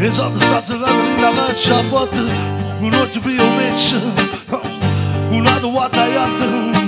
Exalta essa adrenalina na chapota O noite violente O lado ataiado